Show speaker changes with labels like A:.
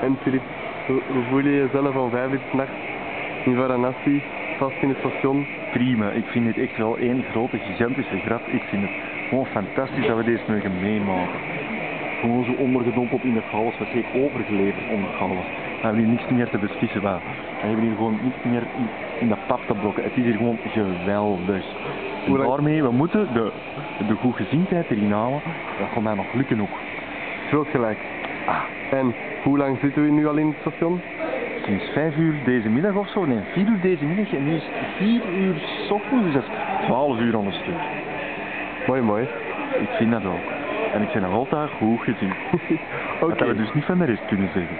A: En Filip, hoe, voel je jezelf om vijf uur s'nachts in Varanasi, vast in het station?
B: Prima, ik vind dit echt wel één grote gigantische grap. Ik vind het gewoon fantastisch dat we deze mogen meemaken. Gewoon zo ondergedompeld in de chaos, we zijn overgeleverd onder chaos. We hebben hier niks meer te beslissen, we hebben hier gewoon niks meer in, in de pap te blokken. Het is hier gewoon geweldig. En daarmee, we moeten de, de goedgezindheid erin halen. Dat gaat mij nog lukken ook.
A: Groot gelijk.
B: Ah,
A: En hoe lang zitten we nu al in het station?
B: Sinds vijf uur deze middag of zo. Nee, vier uur deze middag. En nu is het vier uur ochtend ochtends. Dus dat is twaalf uur onder een stuk.
A: Mooi, mooi.
B: Ik vind dat ook. En ik ben nog altijd goed gezien.
A: okay.
B: Dat we dus niet van de rest kunnen zeggen.